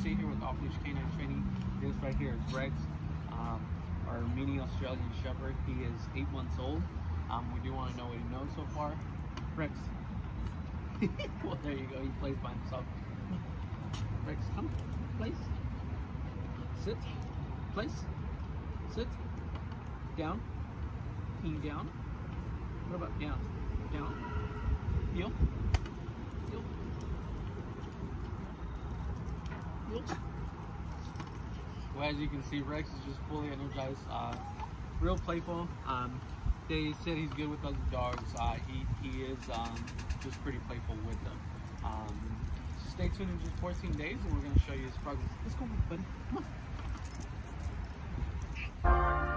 Jose here with Off Leash Canine Training. This right here is Rex, um, our mini Australian Shepherd. He is eight months old. Um, we do want to know what he knows so far. Rex. well, there you go. He plays by himself. Rex, come. Place. Sit. Place. Sit. Down. Lean down. What about down? Down. Heel. Heel. Well, as you can see, Rex is just fully energized, uh, real playful. Um, they said he's good with other dogs. Uh, he, he is um, just pretty playful with them. Um, so stay tuned in just 14 days and we're going to show you his progress. Let's go, buddy. Come on.